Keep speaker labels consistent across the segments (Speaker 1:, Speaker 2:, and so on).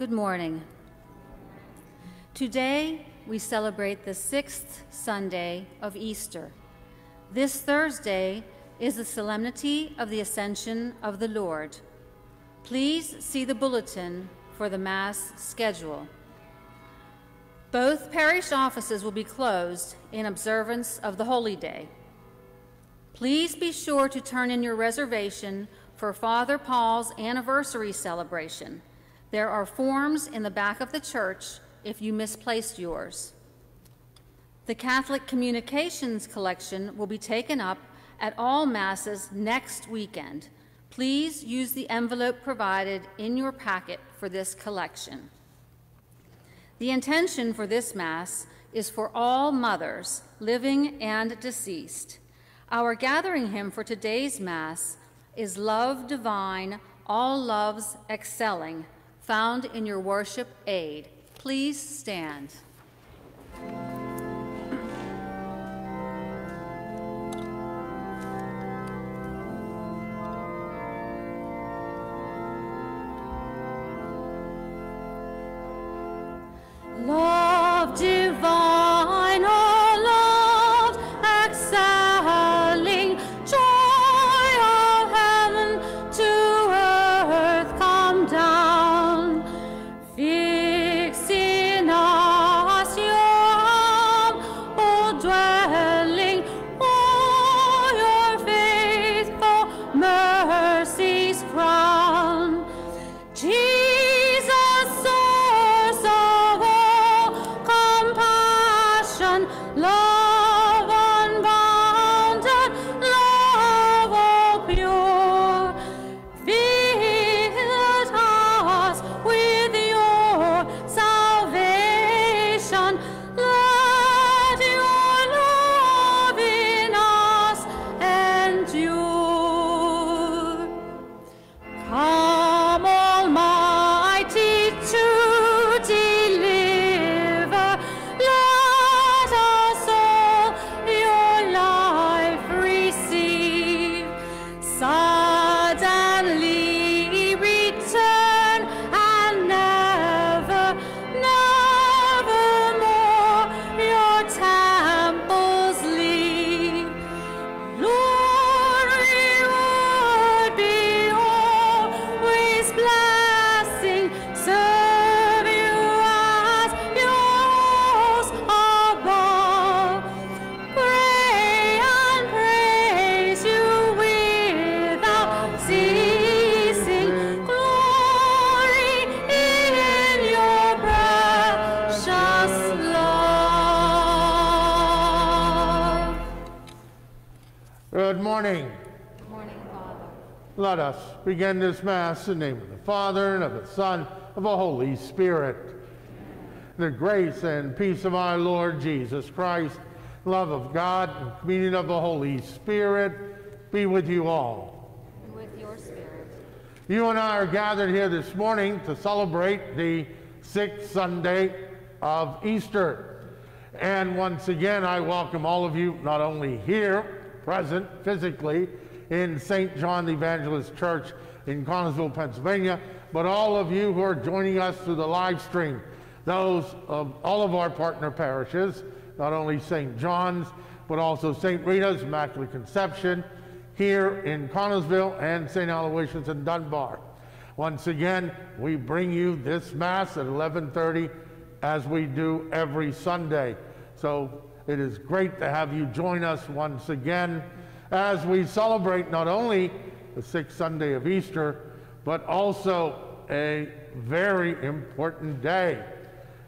Speaker 1: Good morning. Today, we celebrate the sixth Sunday of Easter. This Thursday is the solemnity of the Ascension of the Lord. Please see the bulletin for the Mass schedule. Both parish offices will be closed in observance of the Holy Day. Please be sure to turn in your reservation for Father Paul's anniversary celebration. There are forms in the back of the church if you misplaced yours. The Catholic Communications Collection will be taken up at all Masses next weekend. Please use the envelope provided in your packet for this collection. The intention for this Mass is for all mothers, living and deceased. Our gathering hymn for today's Mass is Love Divine, All Loves Excelling, found in your worship aid. Please stand.
Speaker 2: Begin this Mass in the name of the Father, and of the Son, and of the Holy Spirit. The grace and peace of our Lord Jesus Christ, love of God, and communion of the Holy Spirit be with you all.
Speaker 1: And with your spirit.
Speaker 2: You and I are gathered here this morning to celebrate the sixth Sunday of Easter. And once again, I welcome all of you, not only here, present physically in St. John the Evangelist Church in Connellsville, Pennsylvania, but all of you who are joining us through the live stream, those of all of our partner parishes, not only St. John's, but also St. Rita's, Immaculate Conception, here in Connellsville and St. Aloysius in Dunbar. Once again, we bring you this Mass at 1130 as we do every Sunday. So it is great to have you join us once again as we celebrate not only the sixth Sunday of Easter, but also a very important day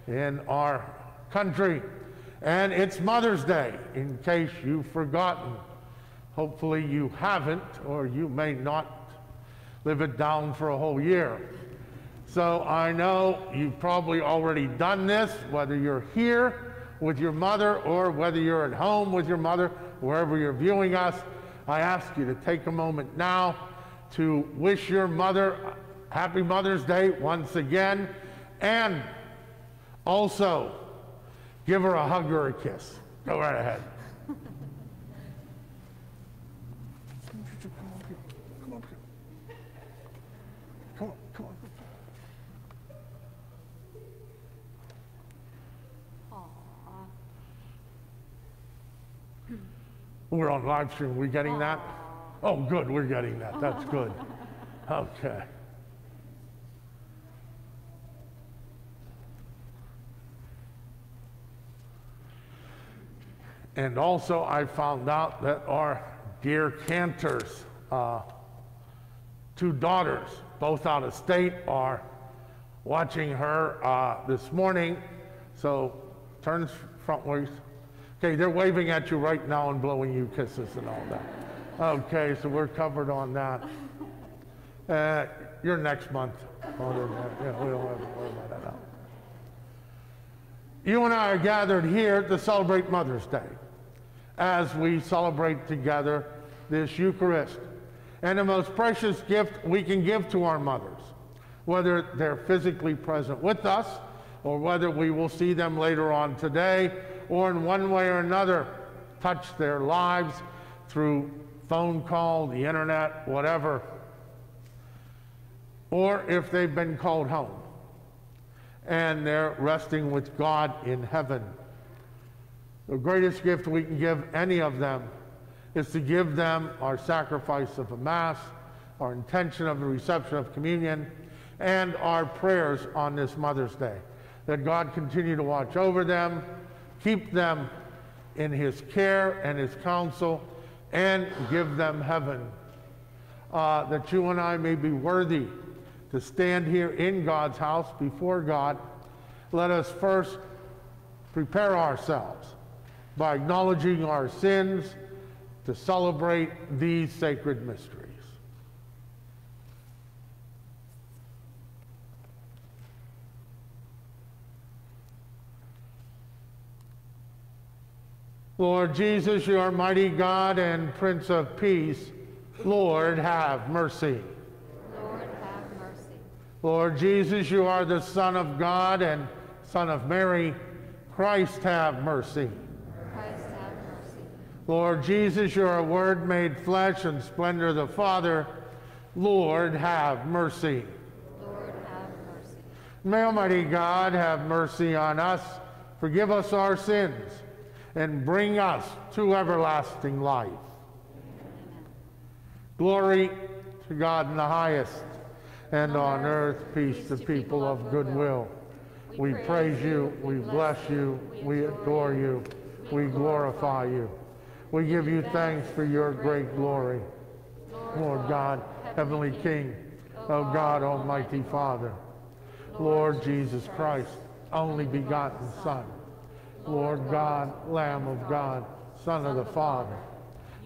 Speaker 2: in our country. And it's Mother's Day, in case you've forgotten. Hopefully you haven't, or you may not live it down for a whole year. So I know you've probably already done this, whether you're here with your mother or whether you're at home with your mother, wherever you're viewing us. I ask you to take a moment now to wish your mother Happy Mother's Day once again, and also give her a hug or a kiss. Go right ahead. Come on, come on. We're on live stream. We getting that? Oh, good. We're getting that. That's good. Okay. And also, I found out that our dear Cantor's uh, two daughters, both out of state, are watching her uh, this morning. So turn frontwards. Okay, they're waving at you right now and blowing you kisses and all that. Okay, so we're covered on that. Uh, you're next month. Other yeah, we don't have to worry about that. You and I are gathered here to celebrate Mother's Day as we celebrate together this Eucharist. And the most precious gift we can give to our mothers, whether they're physically present with us or whether we will see them later on today or in one way or another touch their lives through phone call, the internet, whatever, or if they've been called home and they're resting with God in heaven. The greatest gift we can give any of them is to give them our sacrifice of a Mass, our intention of the reception of communion, and our prayers on this Mother's Day. That God continue to watch over them, keep them in His care and His counsel, and give them heaven. Uh, that you and I may be worthy to stand here in God's house before God. Let us first prepare ourselves by acknowledging our sins to celebrate these sacred mysteries. Lord Jesus, you are mighty God and Prince of Peace. Lord, have mercy.
Speaker 1: Lord, have mercy.
Speaker 2: Lord Jesus, you are the Son of God and Son of Mary. Christ, have mercy.
Speaker 1: Christ, have mercy.
Speaker 2: Lord Jesus, you are a word made flesh and splendor of the Father. Lord, have mercy.
Speaker 1: Lord, have mercy.
Speaker 2: May Almighty God have mercy on us, forgive us our sins, and bring us to everlasting life. Glory to God in the highest, and on earth peace to people of good will. We praise you, we bless you, we adore you, we glorify you. We give you thanks for your great glory. Lord God, Heavenly King, O God, Almighty Father, Lord Jesus Christ, only begotten Son, Lord God, Lamb of God, Son of the Father,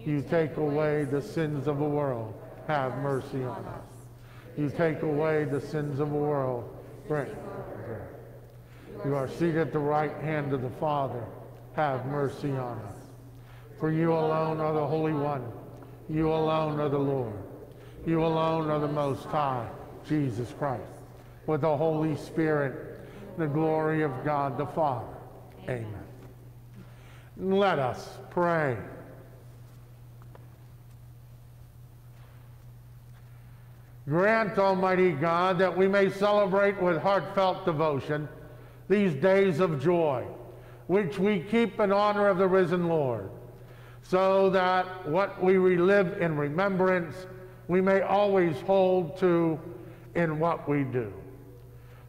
Speaker 2: you take away the sins of the world, have mercy on us. You take away the sins of the world, bring. You are seated at the right hand of the Father, have mercy on us. For you alone are the Holy One, you alone are the Lord, you alone are the Most High, Jesus Christ, with the Holy Spirit, the glory of God the Father. Amen. Let us pray. Grant, Almighty God, that we may celebrate with heartfelt devotion these days of joy, which we keep in honor of the risen Lord, so that what we relive in remembrance, we may always hold to in what we do.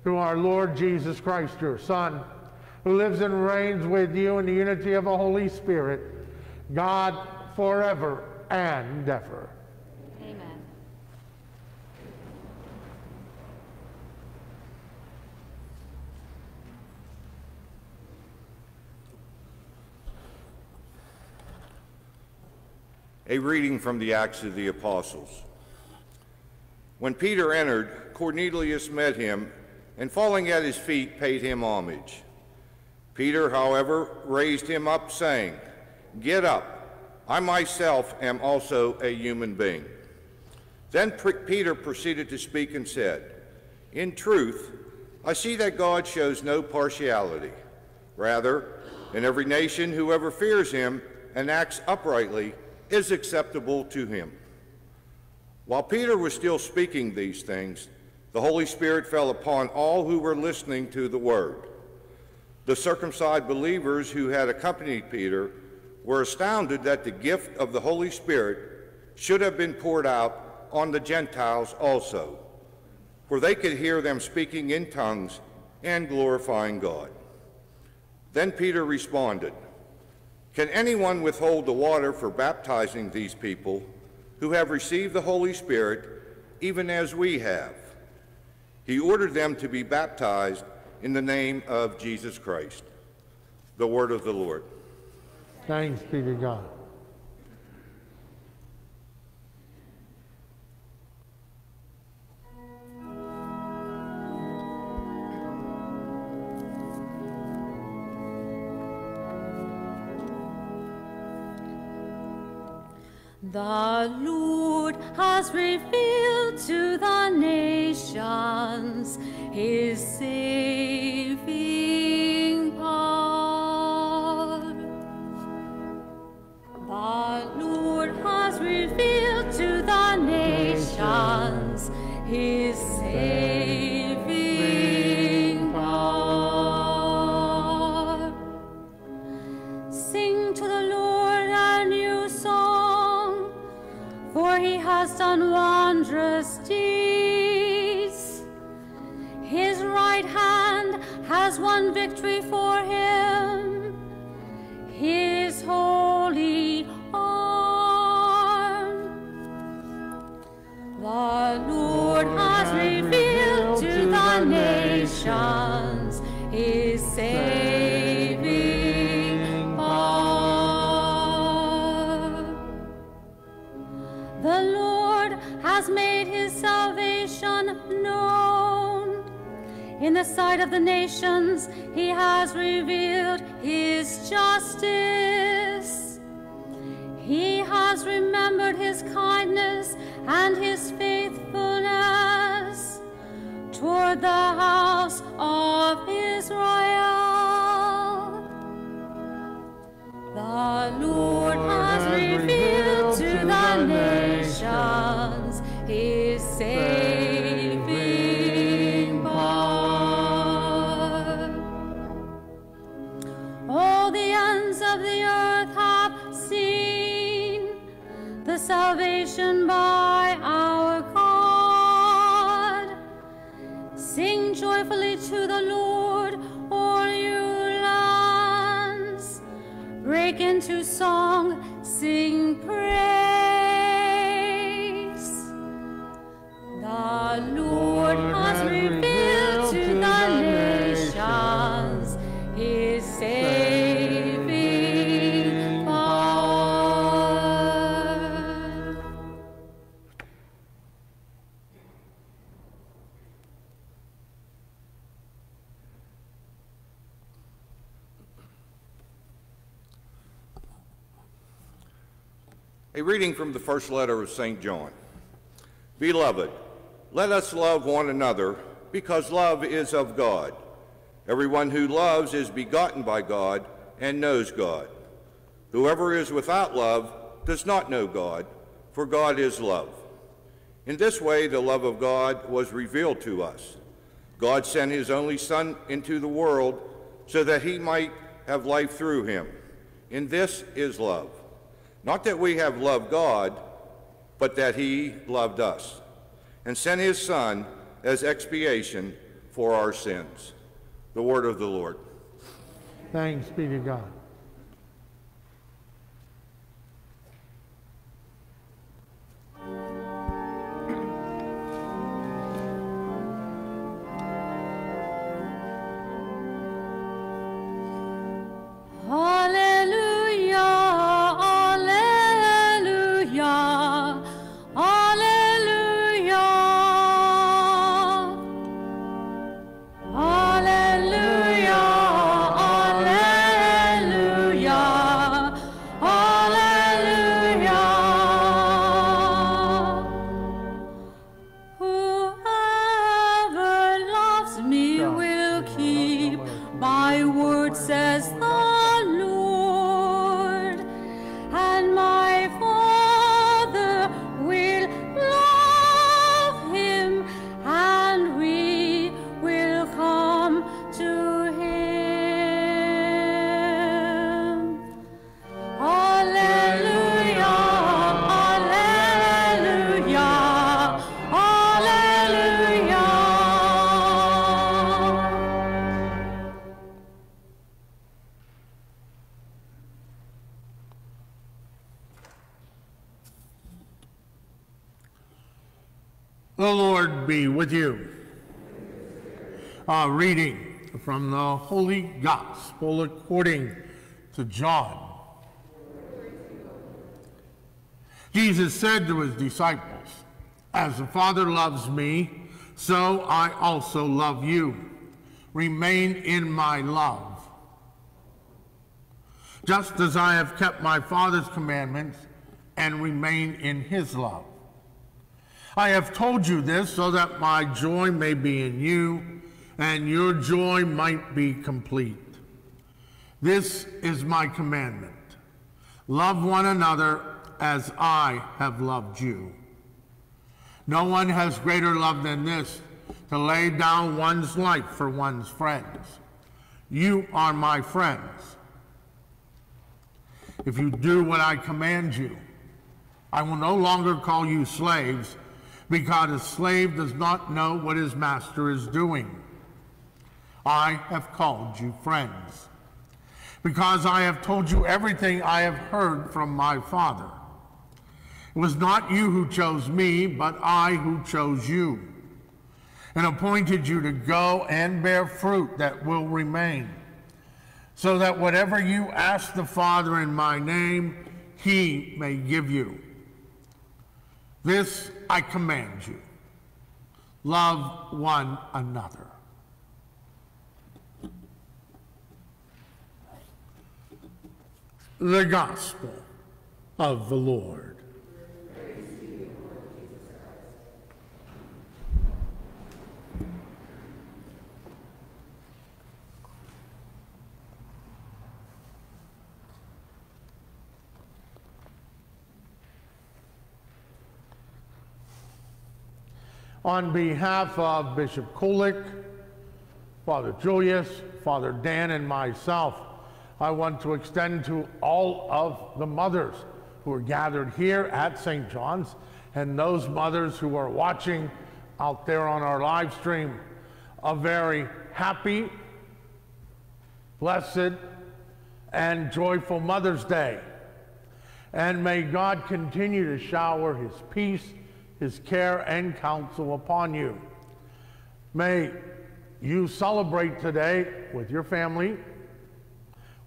Speaker 2: Through our Lord Jesus Christ, your Son, who lives and reigns with you in the unity of the Holy Spirit, God forever and ever.
Speaker 1: Amen.
Speaker 3: A reading from the Acts of the Apostles. When Peter entered, Cornelius met him and falling at his feet paid him homage. Peter, however, raised him up, saying, Get up, I myself am also a human being. Then Peter proceeded to speak and said, In truth, I see that God shows no partiality. Rather, in every nation, whoever fears him and acts uprightly is acceptable to him. While Peter was still speaking these things, the Holy Spirit fell upon all who were listening to the word. The circumcised believers who had accompanied Peter were astounded that the gift of the Holy Spirit should have been poured out on the Gentiles also, for they could hear them speaking in tongues and glorifying God. Then Peter responded, Can anyone withhold the water for baptizing these people who have received the Holy Spirit even as we have? He ordered them to be baptized in the name of Jesus Christ. The word of the Lord.
Speaker 2: Thanks be to God.
Speaker 1: The Lord has revealed to the nations his saving power. The Lord has revealed to the nations his victory for him. His holy arm. The Lord has revealed to the nations his saving power. The Lord has made his salvation known. In the sight of the nations, he has revealed his justice. He has remembered his kindness and his faithfulness toward the house of Israel. The Lord has revealed to the nations his saving salvation by our God. Sing joyfully to the Lord, all you lands. Break into song,
Speaker 3: A reading from the first letter of St. John. Beloved, let us love one another because love is of God. Everyone who loves is begotten by God and knows God. Whoever is without love does not know God, for God is love. In this way, the love of God was revealed to us. God sent his only Son into the world so that he might have life through him. In this is love. Not that we have loved God, but that he loved us and sent his Son as expiation for our sins. The word of the Lord.
Speaker 2: Thanks be to God. Reading from the Holy Gospel according to John. Jesus said to his disciples, As the Father loves me, so I also love you. Remain in my love. Just as I have kept my Father's commandments and remain in his love. I have told you this so that my joy may be in you and your joy might be complete. This is my commandment. Love one another as I have loved you. No one has greater love than this, to lay down one's life for one's friends. You are my friends. If you do what I command you, I will no longer call you slaves, because a slave does not know what his master is doing. I have called you friends, because I have told you everything I have heard from my Father. It was not you who chose me, but I who chose you, and appointed you to go and bear fruit that will remain, so that whatever you ask the Father in my name, he may give you. This I command you love one another. The Gospel of the Lord. On behalf of Bishop Kulick, Father Julius, Father Dan, and myself, I want to extend to all of the mothers who are gathered here at St. John's and those mothers who are watching out there on our live stream a very happy, blessed, and joyful Mother's Day. And may God continue to shower his peace, his care, and counsel upon you. May you celebrate today with your family,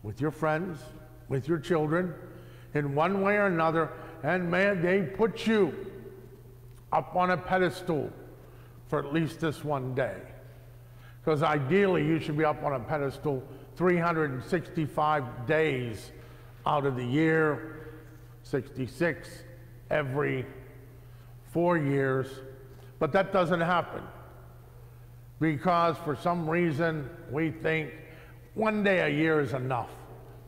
Speaker 2: with your friends, with your children, in one way or another, and may they put you up on a pedestal for at least this one day. Because ideally, you should be up on a pedestal 365 days out of the year, 66 every four years. But that doesn't happen because for some reason we think one day a year is enough.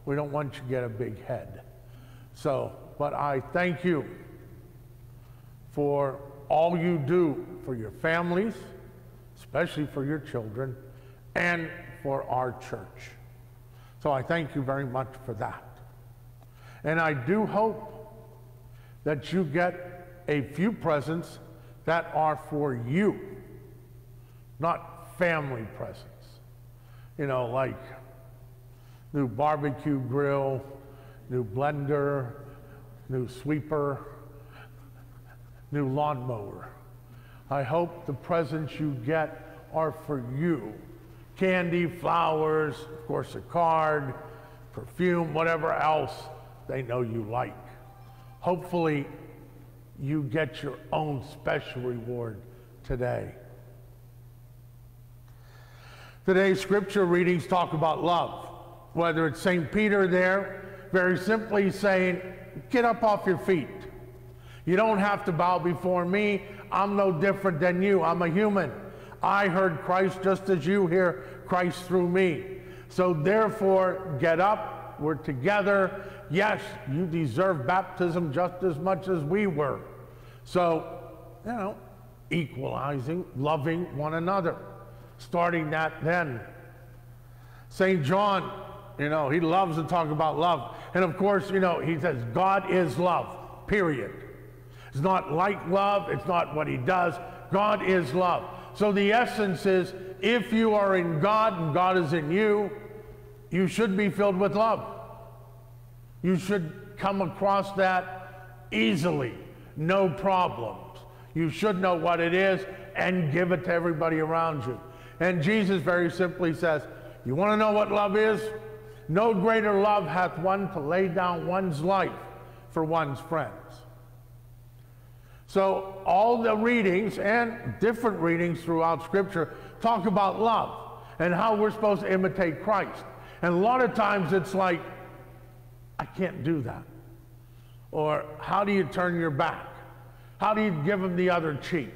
Speaker 2: We don't want you to get a big head. So, but I thank you for all you do for your families, especially for your children, and for our church. So I thank you very much for that. And I do hope that you get a few presents that are for you, not family presents. You know, like new barbecue grill, new blender, new sweeper, new lawnmower. I hope the presents you get are for you. Candy, flowers, of course, a card, perfume, whatever else they know you like. Hopefully, you get your own special reward today. Today's scripture readings talk about love, whether it's St. Peter there, very simply saying, Get up off your feet. You don't have to bow before me. I'm no different than you. I'm a human. I heard Christ just as you hear Christ through me. So therefore, get up. We're together. Yes, you deserve baptism just as much as we were. So, you know, equalizing, loving one another. Starting that then. St. John, you know, he loves to talk about love. And of course, you know, he says, God is love, period. It's not like love, it's not what he does. God is love. So the essence is if you are in God and God is in you, you should be filled with love. You should come across that easily, no problems. You should know what it is and give it to everybody around you. And Jesus very simply says, You want to know what love is? No greater love hath one to lay down one's life for one's friends. So, all the readings and different readings throughout Scripture talk about love and how we're supposed to imitate Christ. And a lot of times it's like, I can't do that. Or, how do you turn your back? How do you give them the other cheek?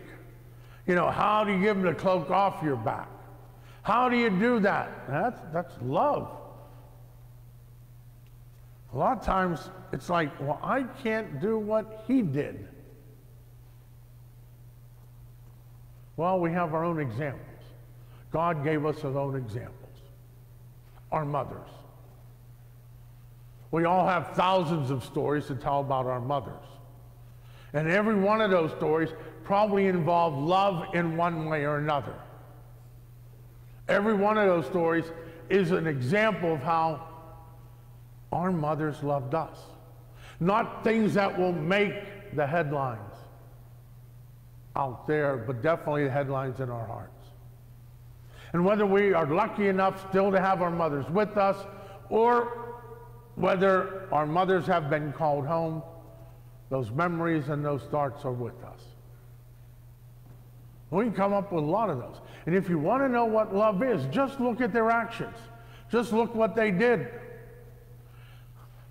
Speaker 2: You know, how do you give them the cloak off your back? How do you do that? That's, that's love. A lot of times it's like, well, I can't do what he did. Well, we have our own examples. God gave us our own examples. Our mothers. We all have thousands of stories to tell about our mothers. And every one of those stories probably involved love in one way or another. Every one of those stories is an example of how our mothers loved us. Not things that will make the headlines out there, but definitely the headlines in our hearts. And whether we are lucky enough still to have our mothers with us, or whether our mothers have been called home, those memories and those thoughts are with us. We can come up with a lot of those. And if you want to know what love is, just look at their actions. Just look what they did.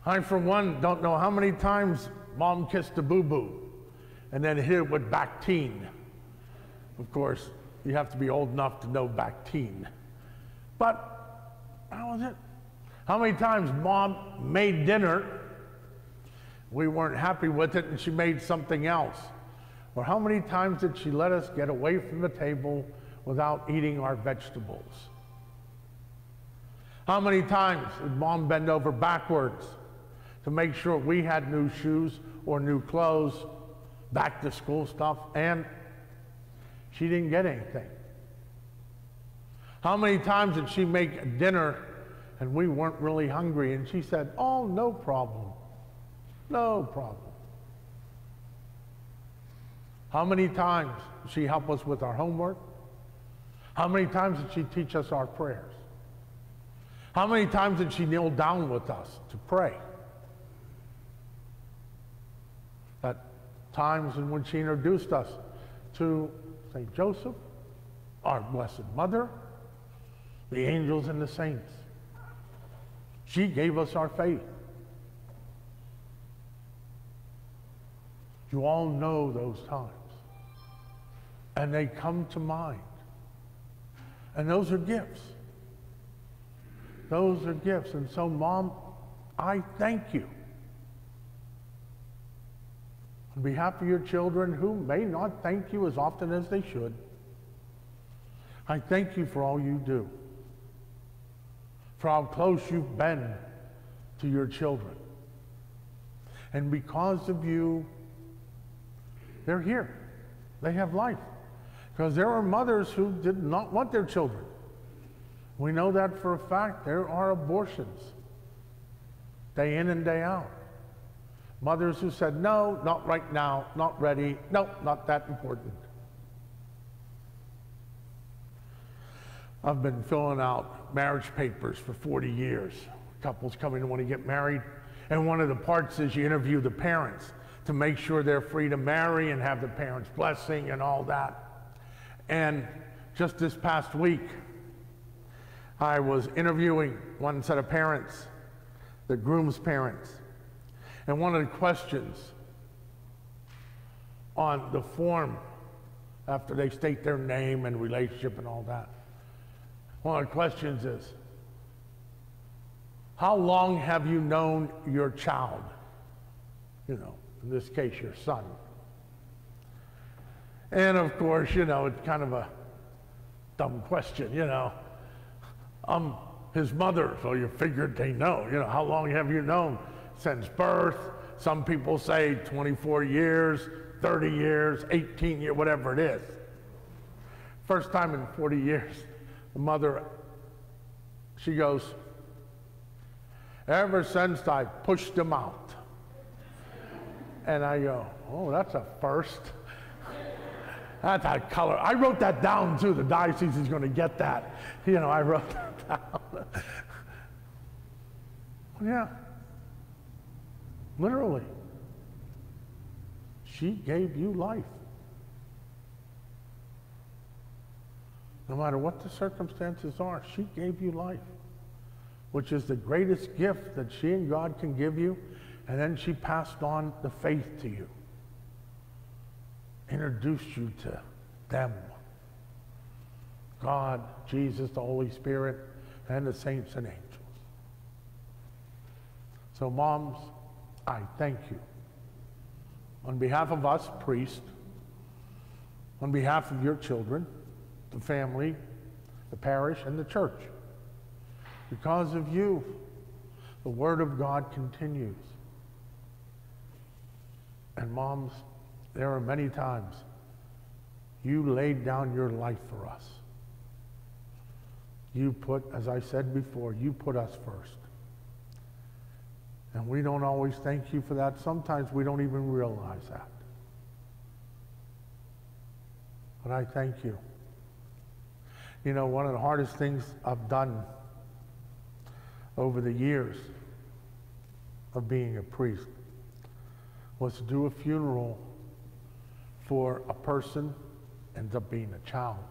Speaker 2: I, for one, don't know how many times mom kissed a boo boo and then hit it with Bactine. Of course, you have to be old enough to know Bactine. But how was it? How many times mom made dinner, we weren't happy with it, and she made something else? Or how many times did she let us get away from the table without eating our vegetables? How many times did mom bend over backwards to make sure we had new shoes or new clothes, back to school stuff, and she didn't get anything? How many times did she make dinner and we weren't really hungry and she said, Oh, no problem. No problem. How many times she help us with our homework? How many times did she teach us our prayers? How many times did she kneel down with us to pray? At times which she introduced us to St. Joseph, our Blessed Mother, the angels and the saints. She gave us our faith. You all know those times and they come to mind. And those are gifts. Those are gifts. And so, Mom, I thank you. On behalf of your children who may not thank you as often as they should, I thank you for all you do, for how close you've been to your children. And because of you, they're here. They have life. Because there are mothers who did not want their children. We know that for a fact. There are abortions day in and day out. Mothers who said, no, not right now, not ready, no, not that important. I've been filling out marriage papers for 40 years. Couples come in and want to get married. And one of the parts is you interview the parents to make sure they're free to marry and have the parents' blessing and all that. And just this past week, I was interviewing one set of parents, the groom's parents. And one of the questions on the form, after they state their name and relationship and all that, one of the questions is, how long have you known your child? You know, in this case, your son. And of course, you know, it's kind of a dumb question, you know. I'm his mother, so you figured they know. You know, how long have you known since birth? Some people say 24 years, 30 years, 18 years, whatever it is. First time in 40 years, the mother, she goes, ever since I pushed him out. And I go, oh, that's a first. That's a color. I wrote that down too. The diocese is going to get that. You know, I wrote that down. yeah. Literally. She gave you life. No matter what the circumstances are, she gave you life, which is the greatest gift that she and God can give you. And then she passed on the faith to you, introduced you to them. God, Jesus, the Holy Spirit, and the saints and angels. So, moms, I thank you. On behalf of us, priests, on behalf of your children, the family, the parish, and the church. Because of you, the Word of God continues. And moms, there are many times you laid down your life for us. You put, as I said before, you put us first. And we don't always thank you for that. Sometimes we don't even realize that. But I thank you. You know, one of the hardest things I've done over the years of being a priest was to do a funeral for a person ends up being a child.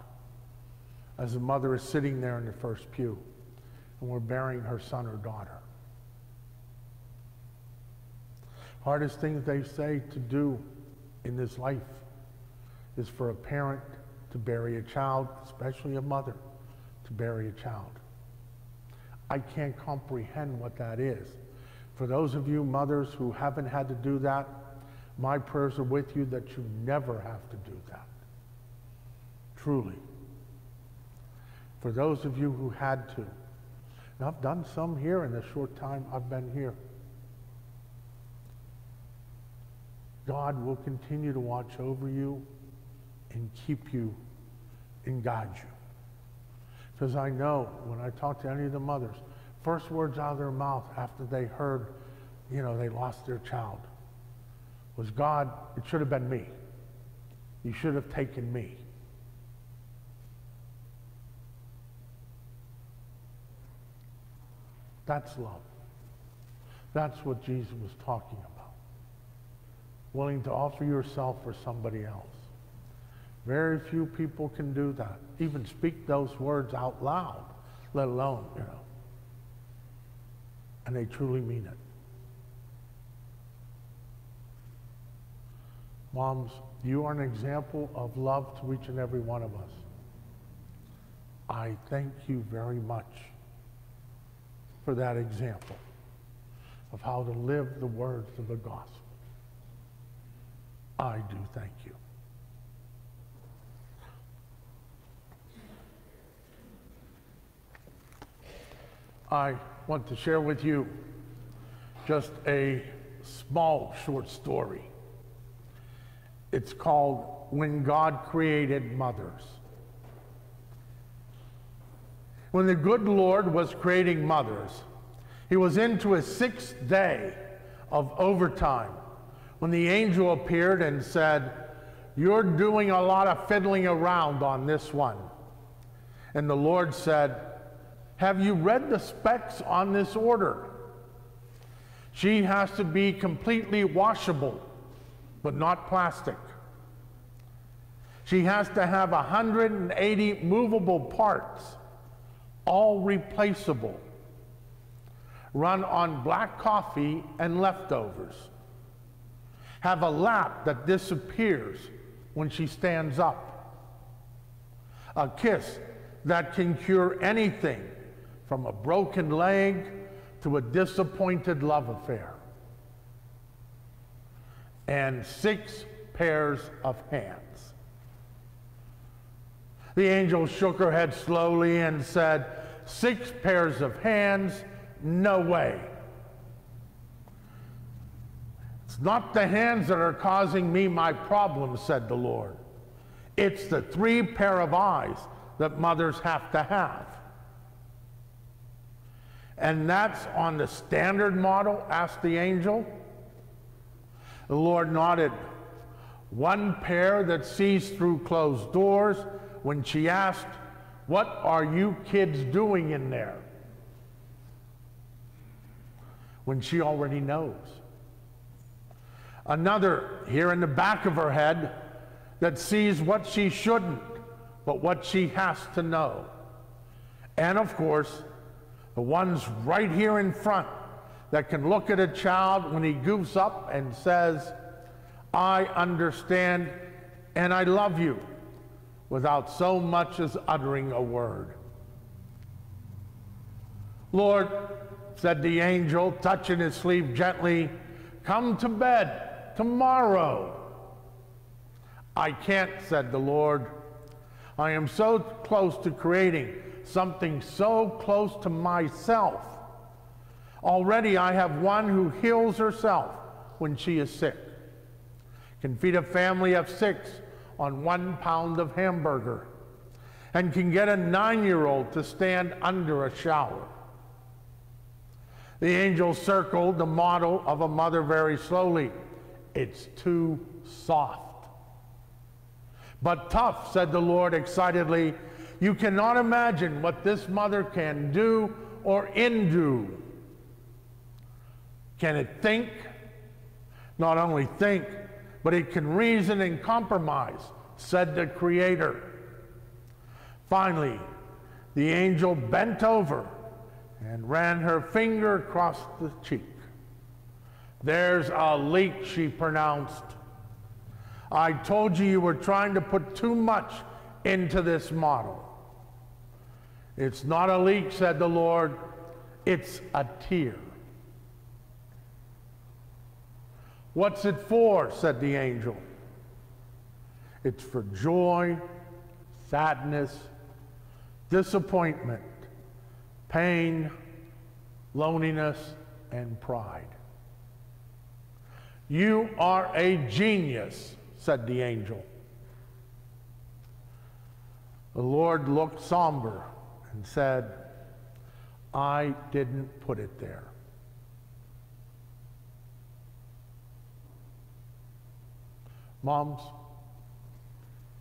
Speaker 2: As the mother is sitting there in the first pew, and we're burying her son or daughter. Hardest thing they say to do in this life is for a parent to bury a child, especially a mother, to bury a child. I can't comprehend what that is. For those of you mothers who haven't had to do that, my prayers are with you that you never have to do that. Truly. For those of you who had to, and I've done some here in the short time I've been here. God will continue to watch over you and keep you and guide you. Because I know when I talk to any of the mothers, first words out of their mouth after they heard, you know, they lost their child was God, it should have been me. You should have taken me. That's love. That's what Jesus was talking about willing to offer yourself for somebody else. Very few people can do that, even speak those words out loud, let alone, you know. And they truly mean it. Moms, you are an example of love to each and every one of us. I thank you very much for that example of how to live the words of the gospel. I do thank you. I want to share with you just a small short story. It's called When God Created Mothers. When the good Lord was creating mothers, he was into his sixth day of overtime when the angel appeared and said, You're doing a lot of fiddling around on this one. And the Lord said, Have you read the specs on this order? She has to be completely washable, but not plastic. She has to have 180 movable parts, all replaceable, run on black coffee and leftovers have a lap that disappears when she stands up, a kiss that can cure anything from a broken leg to a disappointed love affair, and six pairs of hands. The angel shook her head slowly and said, Six pairs of hands? No way. It's not the hands that are causing me my problems, said the Lord. It's the three pair of eyes that mothers have to have. And that's on the standard model, asked the angel. The Lord nodded. one pair that sees through closed doors when she asked, What are you kids doing in there? When she already knows. Another here in the back of her head that sees what she shouldn't, but what she has to know. And of course, the ones right here in front that can look at a child when he goofs up and says, I understand and I love you, without so much as uttering a word. Lord, said the angel, touching his sleeve gently, come to bed tomorrow. I can't, said the Lord. I am so close to creating something so close to myself. Already I have one who heals herself when she is sick, can feed a family of six on one pound of hamburger, and can get a nine year old to stand under a shower. The angel circled the model of a mother very slowly. It's too soft. But tough, said the Lord excitedly. You cannot imagine what this mother can do or undo. Can it think? Not only think, but it can reason and compromise, said the Creator. Finally, the angel bent over and ran her finger across the cheek. There's a leak, she pronounced. I told you you were trying to put too much into this model. It's not a leak, said the Lord, it's a tear. What's it for? said the angel. It's for joy, sadness, disappointment, pain, loneliness, and pride. You are a genius, said the angel. The Lord looked somber and said, I didn't put it there. Moms,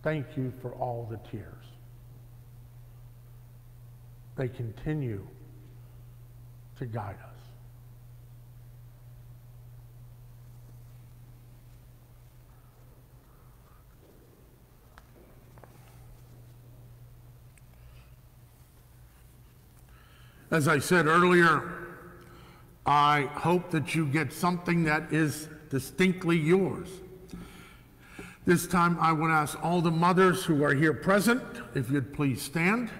Speaker 2: thank you for all the tears. They continue to guide us. As I said earlier, I hope that you get something that is distinctly yours. This time I would ask all the mothers who are here present, if you'd please stand.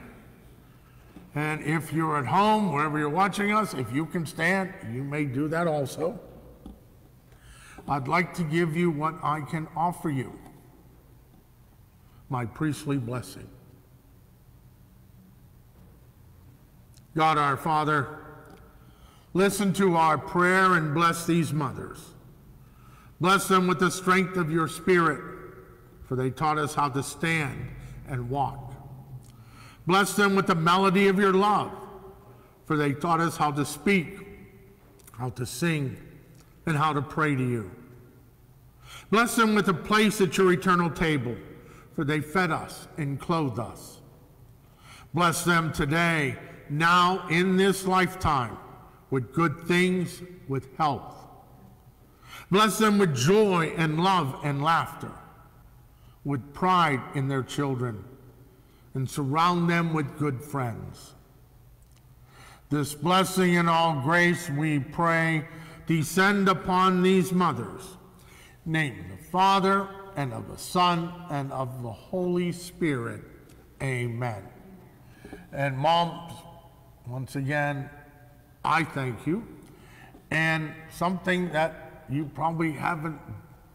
Speaker 2: And if you're at home, wherever you're watching us, if you can stand, you may do that also. I'd like to give you what I can offer you my priestly blessing. God our Father, listen to our prayer and bless these mothers. Bless them with the strength of your Spirit, for they taught us how to stand and walk. Bless them with the melody of your love, for they taught us how to speak, how to sing, and how to pray to you. Bless them with a place at your eternal table, for they fed us and clothed us. Bless them today now in this lifetime with good things, with health. Bless them with joy and love and laughter, with pride in their children, and surround them with good friends. This blessing and all grace, we pray, descend upon these mothers. Name the Father, and of the Son, and of the Holy Spirit. Amen. And moms, once again, I thank you. And something that you probably haven't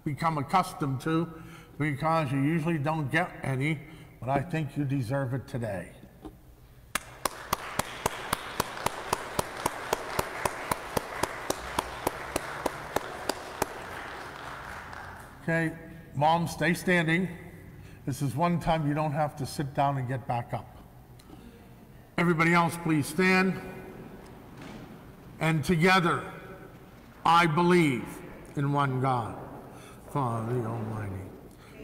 Speaker 2: become accustomed to because you usually don't get any, but I think you deserve it today. Okay, mom, stay standing. This is one time you don't have to sit down and get back up. Everybody else, please stand. And together, I believe in one God, Father the Almighty,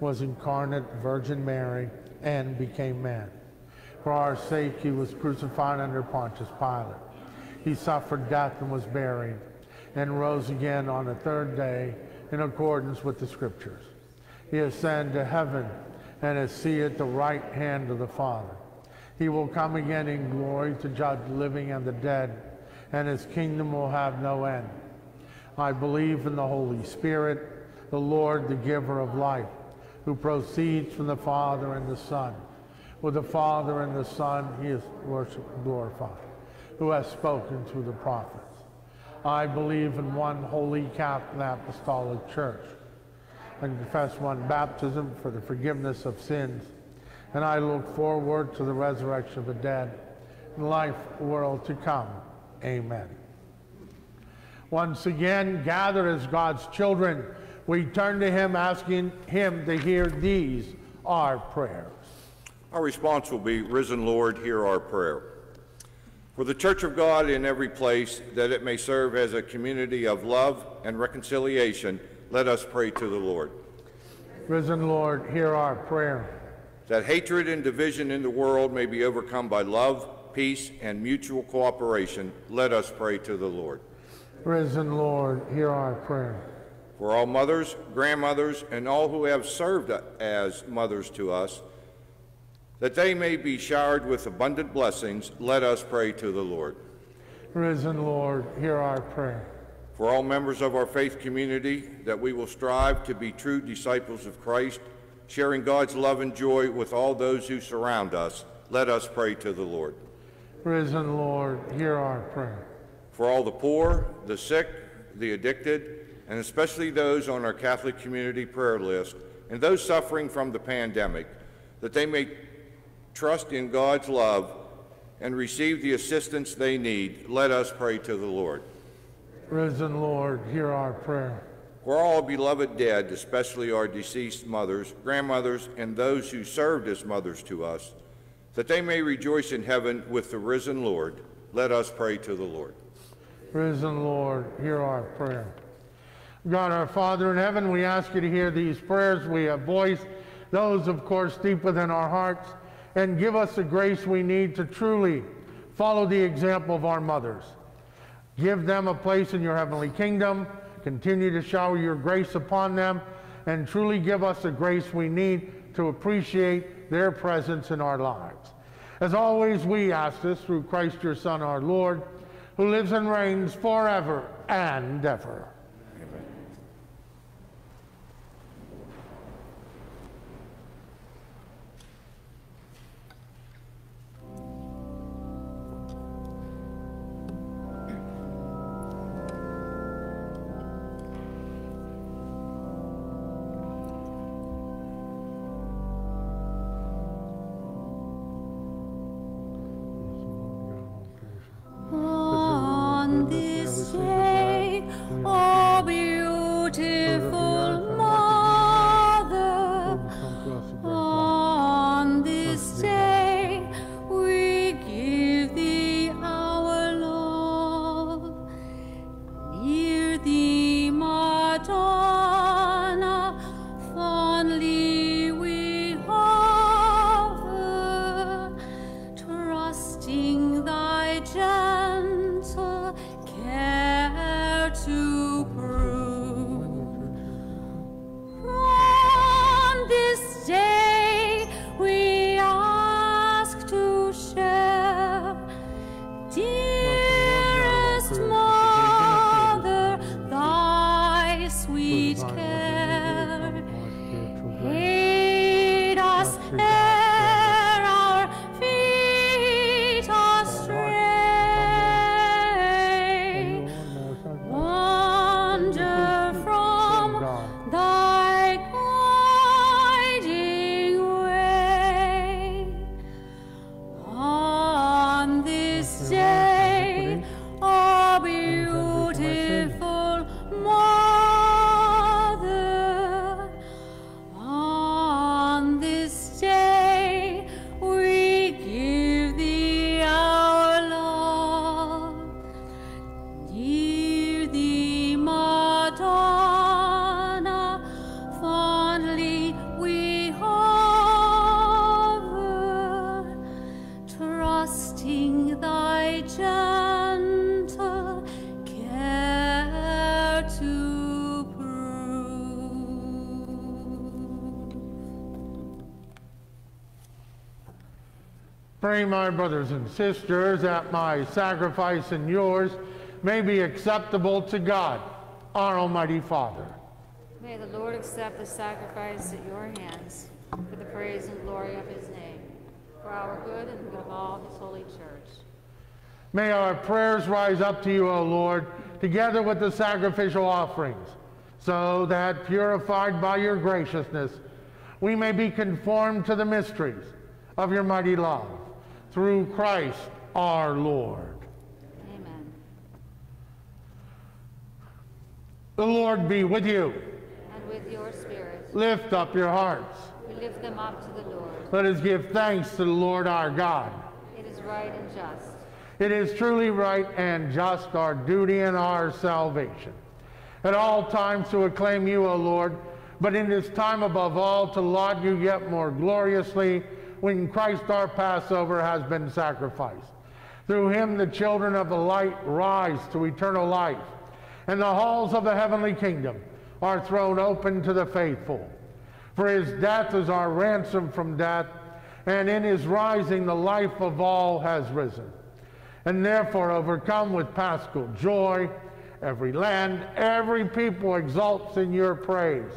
Speaker 2: was incarnate, Virgin Mary, and became man. For our sake he was crucified under Pontius Pilate. He suffered death and was buried, and rose again on the third day in accordance with the Scriptures. He ascended to heaven and is seated at the right hand of the Father. He will come again in glory to judge the living and the dead, and his kingdom will have no end. I believe in the Holy Spirit, the Lord, the giver of life, who proceeds from the Father and the Son. With the Father and the Son, he is worshiped and glorified, who has spoken through the prophets. I believe in one holy Catholic Apostolic Church. I confess one baptism for the forgiveness of sins, and I look forward to the resurrection of the dead and life world to come. Amen. Once again, gathered as God's children, we turn to Him asking Him to hear these, our prayers.
Speaker 3: Our response will be, Risen Lord, hear our prayer. For the Church of God in every place, that it may serve as a community of love and reconciliation, let us pray to the Lord.
Speaker 2: Risen Lord, hear our prayer.
Speaker 3: That hatred and division in the world may be overcome by love, peace, and mutual cooperation, let us pray to the Lord.
Speaker 2: Risen Lord, hear our prayer.
Speaker 3: For all mothers, grandmothers, and all who have served as mothers to us, that they may be showered with abundant blessings, let us pray to the Lord.
Speaker 2: Risen Lord, hear our prayer.
Speaker 3: For all members of our faith community, that we will strive to be true disciples of Christ, sharing God's love and joy with all those who surround us, let us pray to the Lord.
Speaker 2: Risen Lord, hear our prayer.
Speaker 3: For all the poor, the sick, the addicted, and especially those on our Catholic community prayer list, and those suffering from the pandemic, that they may trust in God's love and receive the assistance they need, let us pray to the Lord.
Speaker 2: Risen Lord, hear our prayer.
Speaker 3: For all beloved dead, especially our deceased mothers, grandmothers, and those who served as mothers to us, that they may rejoice in heaven with the risen Lord, let us pray to the Lord.
Speaker 2: Risen Lord, hear our prayer. God our Father in heaven, we ask you to hear these prayers we have voiced, those, of course, deep within our hearts, and give us the grace we need to truly follow the example of our mothers. Give them a place in your heavenly kingdom. Continue to shower your grace upon them, and truly give us the grace we need to appreciate their presence in our lives. As always, we ask this through Christ your Son, our Lord, who lives and reigns forever and ever. My brothers and sisters, that my sacrifice and yours may be acceptable to God, our Almighty Father.
Speaker 1: May the Lord accept the sacrifice at your hands for the praise and glory of his name, for our good and the good of all his holy church.
Speaker 2: May our prayers rise up to you, O Lord, together with the sacrificial offerings, so that, purified by your graciousness, we may be conformed to the mysteries of your mighty love. Through Christ our Lord.
Speaker 1: Amen.
Speaker 2: The Lord be with you.
Speaker 1: And with your spirit,
Speaker 2: Lift up your hearts.
Speaker 1: we lift them up to the Lord.
Speaker 2: Let us give thanks to the Lord our God.
Speaker 1: It is right and just.
Speaker 2: It is truly right and just our duty and our salvation. At all times to acclaim you, O Lord, but in this time above all to laud you yet more gloriously when Christ our Passover has been sacrificed. Through him the children of the light rise to eternal life, and the halls of the heavenly kingdom are thrown open to the faithful. For his death is our ransom from death, and in his rising the life of all has risen. And therefore, overcome with paschal joy, every land, every people exults in your praise.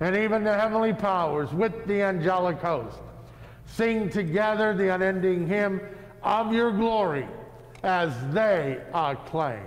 Speaker 2: And even the heavenly powers with the angelic host sing together the unending hymn of your glory as they acclaim.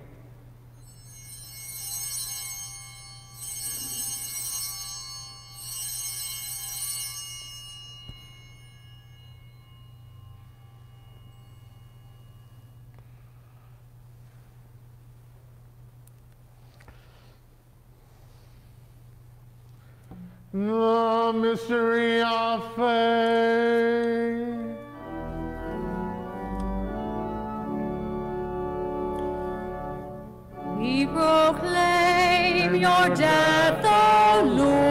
Speaker 2: The mystery of faith.
Speaker 1: We proclaim your death, O Lord,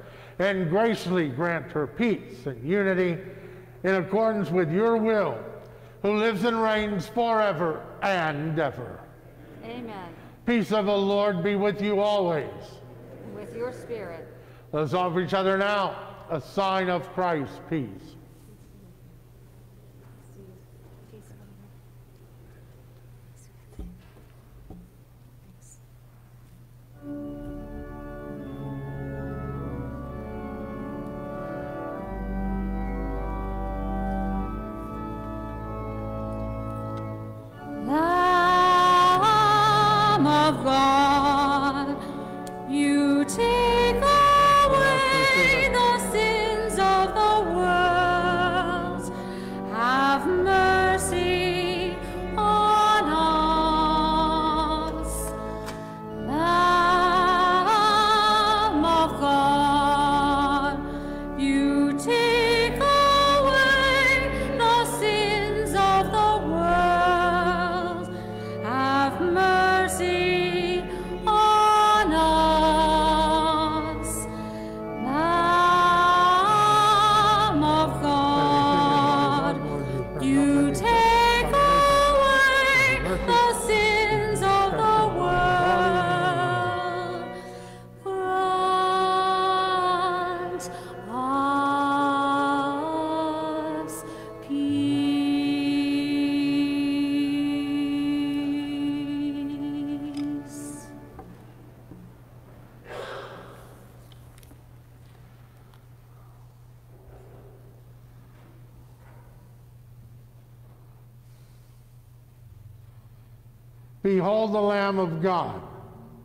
Speaker 2: and graciously grant her peace and unity in accordance with your will, who lives and reigns forever and ever.
Speaker 1: Amen.
Speaker 2: Peace of the Lord be with you always.
Speaker 1: And with your spirit.
Speaker 2: Let us offer each other now a sign of Christ's peace.
Speaker 1: God, you take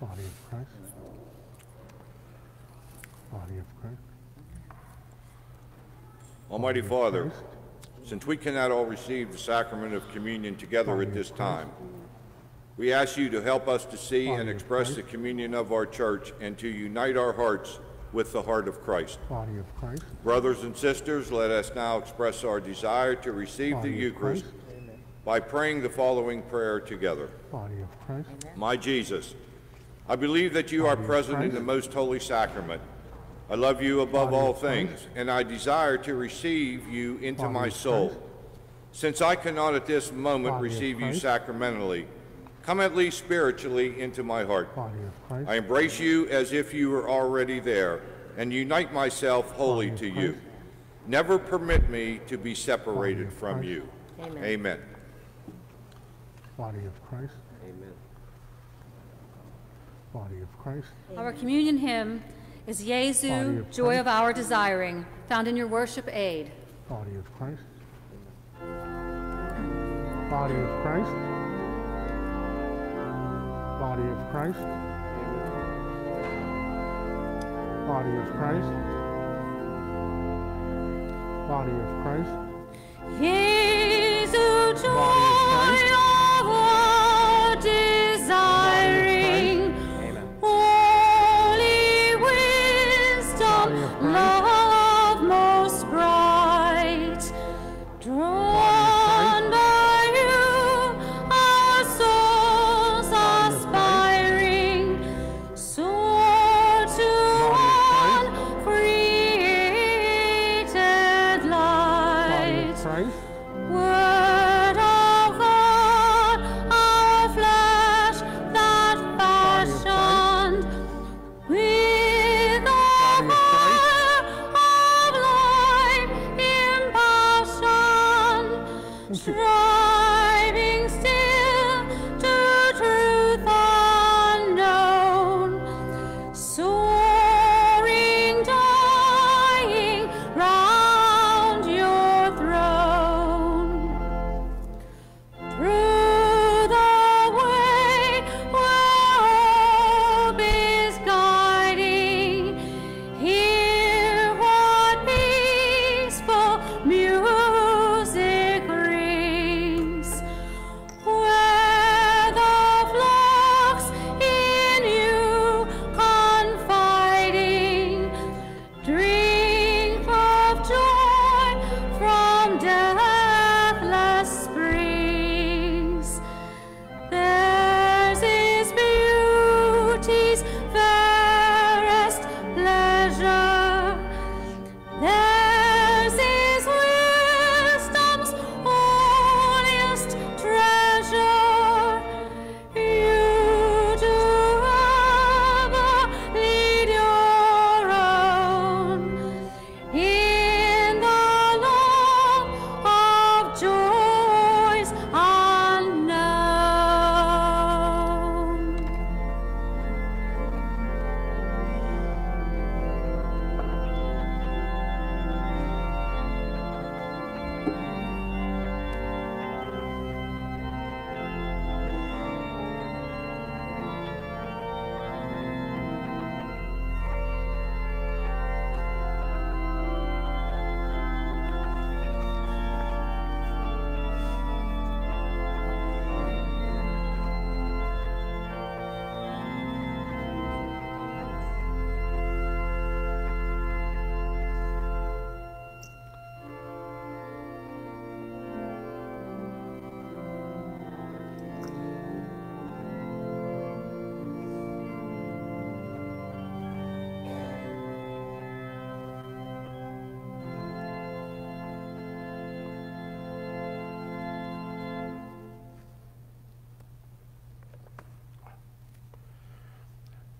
Speaker 2: Body of Christ. Body of Christ. Body of Christ.
Speaker 3: Almighty Father,
Speaker 2: Christ.
Speaker 3: since we cannot all receive the sacrament of communion together at this time, we ask you to help us to see and express the communion of our church and to unite our hearts with the heart of Christ.
Speaker 2: Body of Christ.
Speaker 3: Brothers and sisters, let us now express our desire to receive the
Speaker 2: Body of
Speaker 3: Eucharist by praying the following prayer together.
Speaker 2: Body of Christ.
Speaker 3: My Jesus, I believe that you are
Speaker 2: Body of
Speaker 3: present in the most holy sacrament. I love you above
Speaker 2: Body
Speaker 3: all
Speaker 2: of Christ.
Speaker 3: things, and I desire to receive you into
Speaker 2: Body
Speaker 3: my soul.
Speaker 2: Christ.
Speaker 3: Since I cannot at this moment
Speaker 2: Body
Speaker 3: receive you sacramentally, come at least spiritually into my heart.
Speaker 2: Body of Christ.
Speaker 3: I embrace you as if you were already there, and unite myself wholly to
Speaker 2: of
Speaker 3: you. Never permit me to be separated from
Speaker 2: Christ.
Speaker 3: you.
Speaker 4: Amen.
Speaker 3: Amen.
Speaker 2: Body of Christ.
Speaker 4: Amen.
Speaker 2: Body of Christ.
Speaker 1: Our communion hymn is
Speaker 2: Body
Speaker 1: Jesu,
Speaker 2: of
Speaker 1: Joy of Our Desiring, found in your worship aid.
Speaker 2: Body of Christ. Body of Christ. Body of Christ. Body of Christ. Body of Christ.
Speaker 1: Jesu, joy 是啊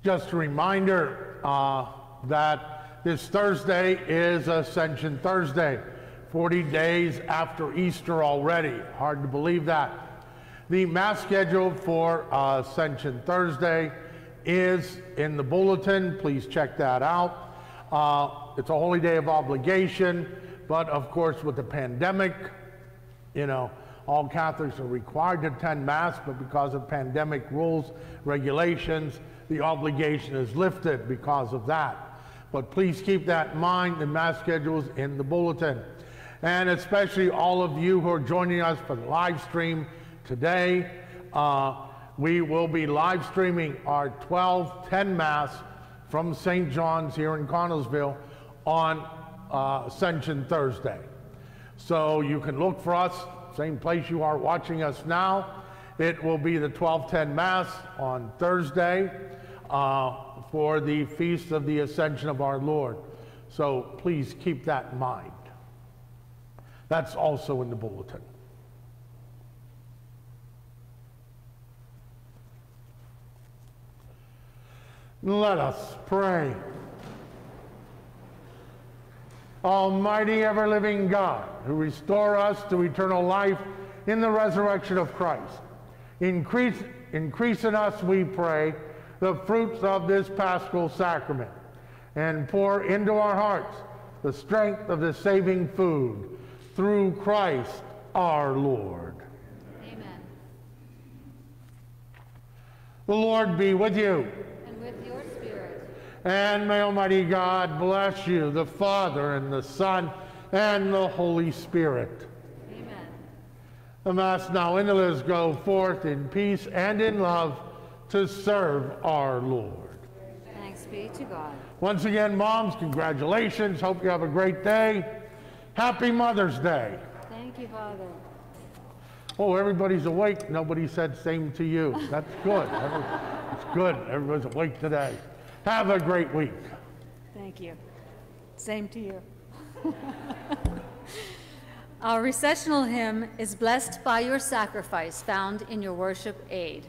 Speaker 2: Just a reminder uh, that this Thursday is Ascension Thursday, 40 days after Easter already. Hard to believe that. The Mass schedule for uh, Ascension Thursday is in the bulletin. Please check that out. Uh, it's a holy day of obligation, but of course, with the pandemic, you know, all Catholics are required to attend Mass, but because of pandemic rules, regulations, the obligation is lifted because of that. But please keep that in mind. The Mass schedule is in the bulletin. And especially all of you who are joining us for the live stream today, uh, we will be live streaming our 1210 Mass from St. John's here in Connellsville on uh, Ascension Thursday. So you can look for us same place you are watching us now. It will be the 1210 Mass on Thursday uh, for the Feast of the Ascension of our Lord. So please keep that in mind. That's also in the bulletin. Let us pray. Almighty ever living God, who restore us to eternal life in the resurrection of Christ. Increase, increase in us, we pray, the fruits of this paschal sacrament, and pour into our hearts the strength of the saving food through Christ our Lord.
Speaker 1: Amen.
Speaker 2: The Lord be with you. And may Almighty God bless you, the Father and the Son and the Holy Spirit.
Speaker 1: Amen.
Speaker 2: The Mass now and let us go forth in peace and in love to serve our Lord.
Speaker 1: Thanks be to God.
Speaker 2: Once again, moms, congratulations. Hope you have a great day. Happy Mother's Day.
Speaker 1: Thank you, Father.
Speaker 2: Oh, everybody's awake. Nobody said same to you. That's good. it's good. Everybody's awake today. Have a great week.
Speaker 1: Thank you. Same to you. Our recessional hymn is Blessed by Your Sacrifice, found in your worship aid.